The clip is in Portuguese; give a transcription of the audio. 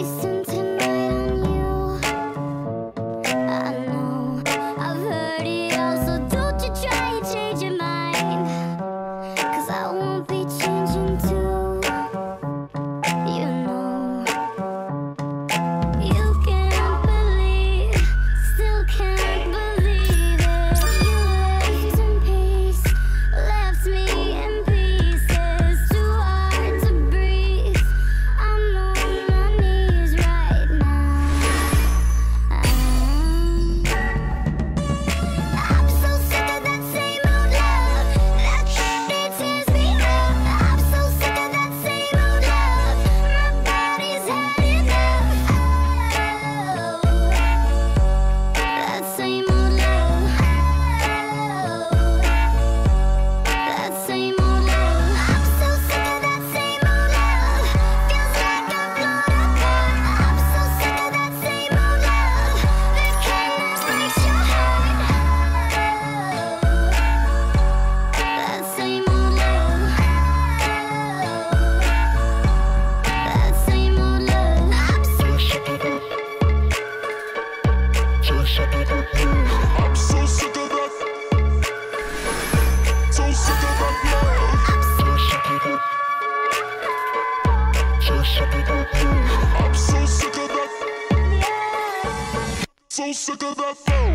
Jason. So sick of that flow.